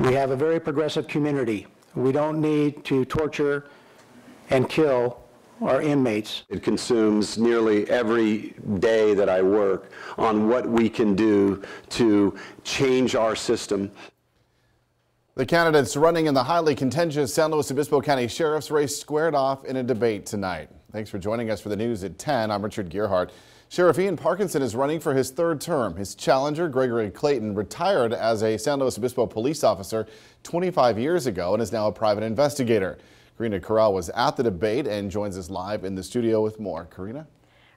We have a very progressive community. We don't need to torture and kill our inmates. It consumes nearly every day that I work on what we can do to change our system. The candidates running in the highly contentious San Luis Obispo County Sheriff's race squared off in a debate tonight. Thanks for joining us for the news at 10. I'm Richard Gearhart. Sheriff Ian Parkinson is running for his third term. His challenger, Gregory Clayton, retired as a San Luis Obispo police officer 25 years ago and is now a private investigator. Karina Corral was at the debate and joins us live in the studio with more. Karina?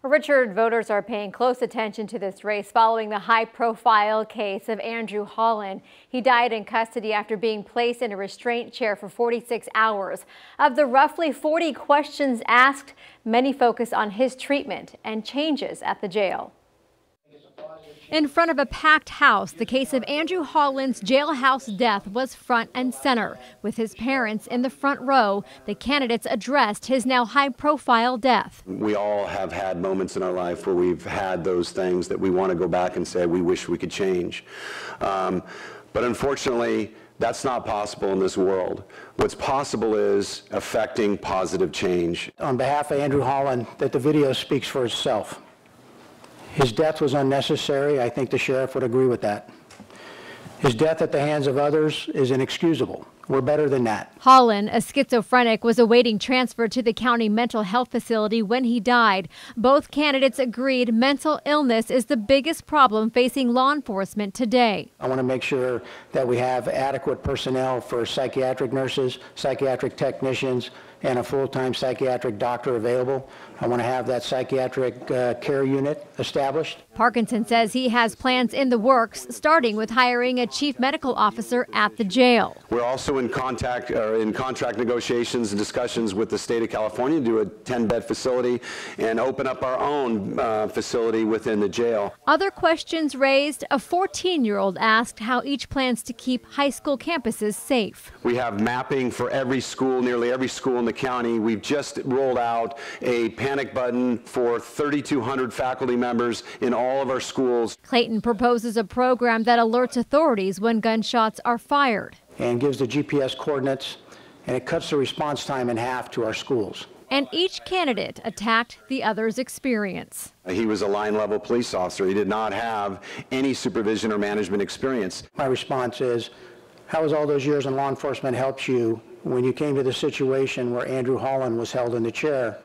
Richard, voters are paying close attention to this race following the high-profile case of Andrew Holland. He died in custody after being placed in a restraint chair for 46 hours. Of the roughly 40 questions asked, many focus on his treatment and changes at the jail. In front of a packed house, the case of Andrew Holland's jailhouse death was front and center. With his parents in the front row, the candidates addressed his now high profile death. We all have had moments in our life where we've had those things that we want to go back and say we wish we could change. Um, but unfortunately, that's not possible in this world. What's possible is affecting positive change. On behalf of Andrew Holland, that the video speaks for itself. His death was unnecessary. I think the sheriff would agree with that. His death at the hands of others is inexcusable. We're better than that. Holland, a schizophrenic, was awaiting transfer to the county mental health facility when he died. Both candidates agreed mental illness is the biggest problem facing law enforcement today. I want to make sure that we have adequate personnel for psychiatric nurses, psychiatric technicians, and a full-time psychiatric doctor available. I want to have that psychiatric uh, care unit established. Parkinson says he has plans in the works, starting with hiring a chief medical officer at the jail. We're also in contact or in contract negotiations and discussions with the state of California to do a 10-bed facility and open up our own uh, facility within the jail. Other questions raised. A 14-year-old asked how each plans to keep high school campuses safe. We have mapping for every school, nearly every school in the county. We've just rolled out a panic button for 3,200 faculty members in all of our schools. Clayton proposes a program that alerts authorities when gunshots are fired. And gives the GPS coordinates, and it cuts the response time in half to our schools. And each candidate attacked the other's experience. He was a line level police officer. He did not have any supervision or management experience. My response is, how has all those years in law enforcement helped you when you came to the situation where Andrew Holland was held in the chair.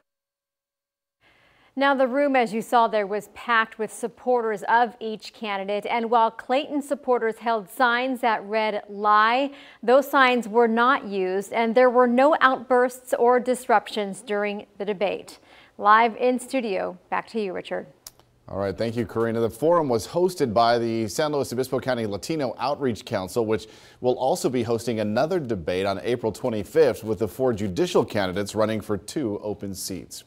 Now, the room, as you saw there, was packed with supporters of each candidate. And while Clayton supporters held signs that read lie, those signs were not used, and there were no outbursts or disruptions during the debate. Live in studio, back to you, Richard. All right, thank you, Karina. The forum was hosted by the San Luis Obispo County Latino Outreach Council, which will also be hosting another debate on April 25th with the four judicial candidates running for two open seats.